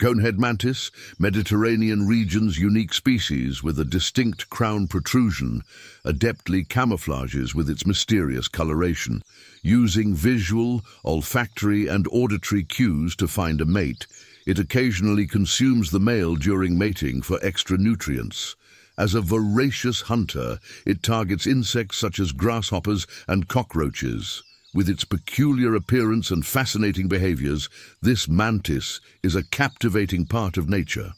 Conehead mantis, Mediterranean region's unique species with a distinct crown protrusion, adeptly camouflages with its mysterious coloration, using visual, olfactory and auditory cues to find a mate. It occasionally consumes the male during mating for extra nutrients. As a voracious hunter, it targets insects such as grasshoppers and cockroaches. With its peculiar appearance and fascinating behaviors, this mantis is a captivating part of nature.